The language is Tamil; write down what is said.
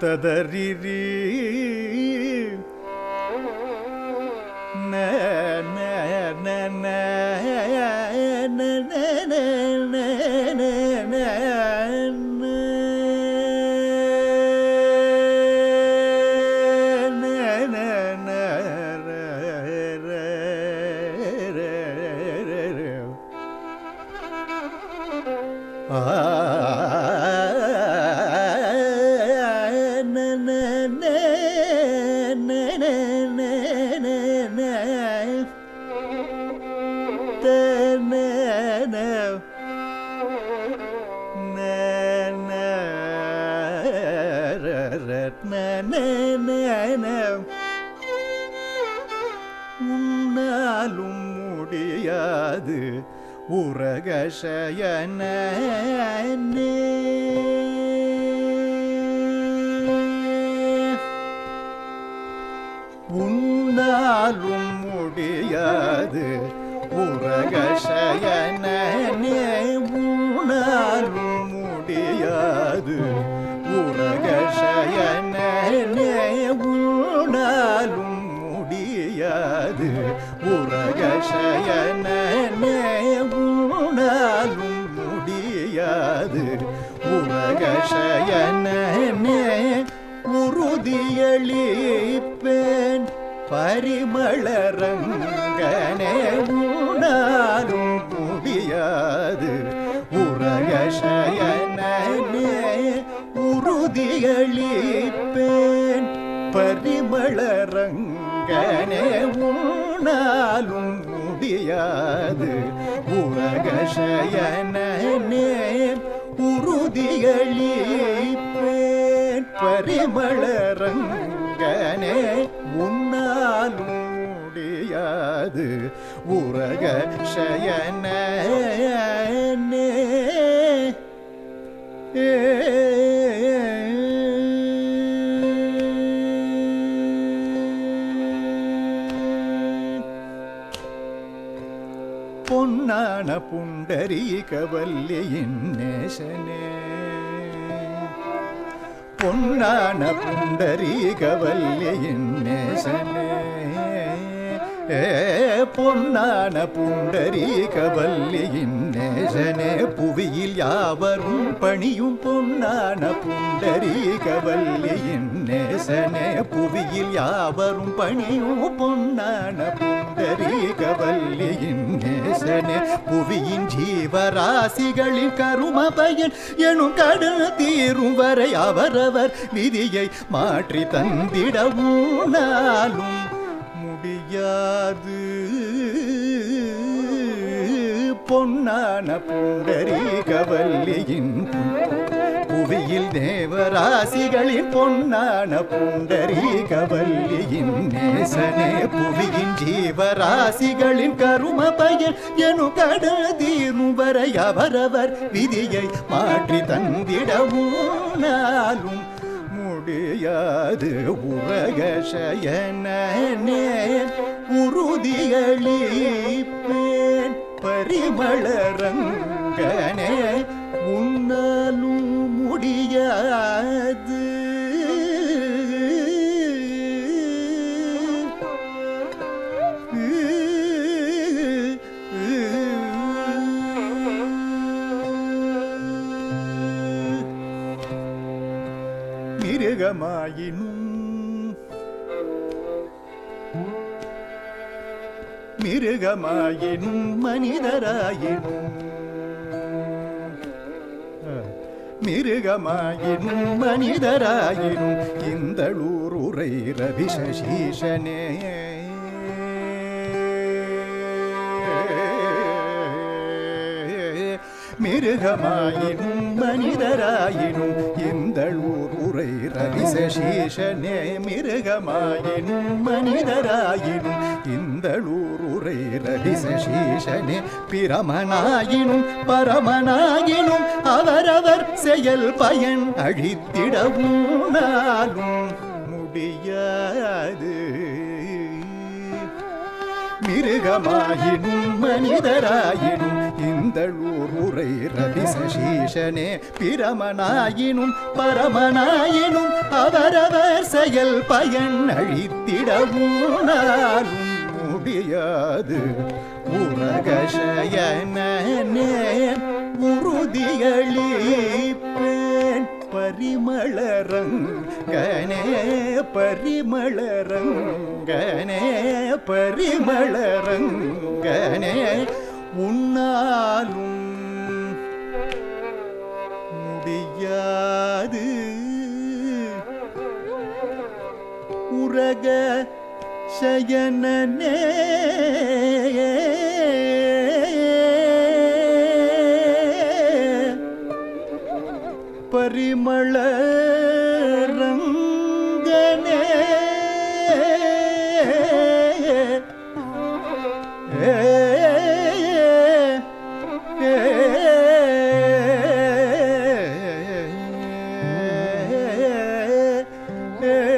ತದರಿರೀ no. Na, na, na, na, na, na. உன்னாலும் முடியாது உரகசயனே உன்னாலும் முடியாது உரகசயனே உன்னாலும் முடியாது உரகசயனே உன்னாலும் முடியாது உரகசயனே உன்னாலும் முடியாது உரகசயனே உறுதியளிப்பேன் பரிமளரங்கனே உணாலும் முடியாது உரகசயனே உறுதியளிப்பேன். பரிமளரங்கனே உன்னாலும் முடியாது. உரகசயனே உறுதியளிப்பேன். பரிமளரங்கனே உன் உளது உரக சயனே பொன்னான புண்டரீக வல்லியின் நேசனே பொன்னான புண்டரீக வல்லியின் நேசனே பொன்னான புண்டரீகவல்லியின் நேசனே புவியில் யாவரும் பணியும் பொன்னான புண்டரீகவல்லியின் நேசனே புவியில் யாவரும் பணியும் பொன்னான புண்டரீகவல்லியின் நேசனே புவியின் ஜீவராசிகளின் கரும பயன் எனும் கடல் தீரும் வரை அவரவர் விதியை மாற்றி தந்திடவும் நாளும் முடியாது பொன்னான புண்டரீகவல்லியின் புவியில் தேவராசிகளின் பொன்னான புண்டரீகவல்லியின் நேசனே புவியின் ஜீவராசிகளின் கரும பயன் எனும் கடதீரும் வரை அவரவர் விதியை மாற்றி தந்திடவும் நாளும் முடியாது உரகசயனே உறுதியளிப்பேன். பரிமளரங்கனே உன்னாலும் முடியாது மிருகமாயினும். மிருகமாயினும் மனிதராயினும். மிருகமாயினும் மனிதராயினும். இந்த ஊர் உரை ரவிசீஷனே மிருகமாயினும் மனிதராயினும் எந்தள் ஊர் உரை ரவிசீஷனே மிருகமாயினும் மனிதராயினும் இந்த உரை ரவிசீஷனே பிரமனாயினும் பரமனாயினும் அவரவர் செயல் பயன் அழித்திடவும் நாளும் முடியாது. மிருகமாயினும் மனிதராயினும் இந்த ஊர் உரை ரவிசசீஷனே பிரமனாயினும் பரமனாயினும் அவரவர் செயல் பயன் அழித்திடவுனாலும் முடியாது. உரகசயனே உறுதியளிப்பேன். பரிமளரங்கனே பரிமளரங்கனே பரிமளரங்கனே உன்னாலும் முடியாது. உரக சயனனே Yeah.